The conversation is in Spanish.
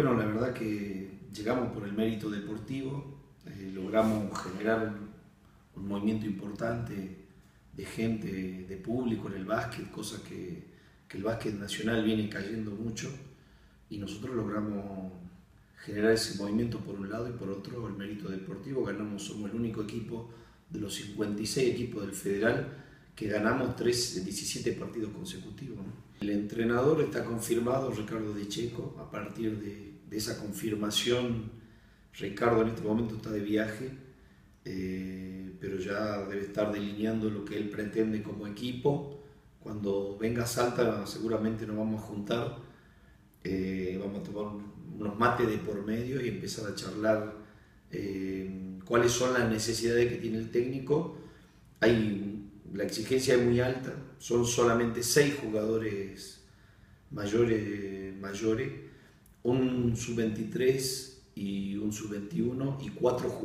Bueno, la verdad que llegamos por el mérito deportivo, eh, logramos generar un movimiento importante de gente, de público en el básquet, cosa que, que el básquet nacional viene cayendo mucho y nosotros logramos generar ese movimiento por un lado y por otro el mérito deportivo. Ganamos, somos el único equipo de los 56 equipos del federal que ganamos 3, 17 partidos consecutivos. El entrenador está confirmado, Ricardo De Checo, a partir de, esa confirmación, Ricardo en este momento está de viaje, eh, pero ya debe estar delineando lo que él pretende como equipo. Cuando venga Salta seguramente nos vamos a juntar, eh, vamos a tomar unos mates de por medio y empezar a charlar eh, cuáles son las necesidades que tiene el técnico. Hay la exigencia es muy alta, son solamente seis jugadores mayores, mayores un sub-23 y un sub-21 y cuatro jugadores.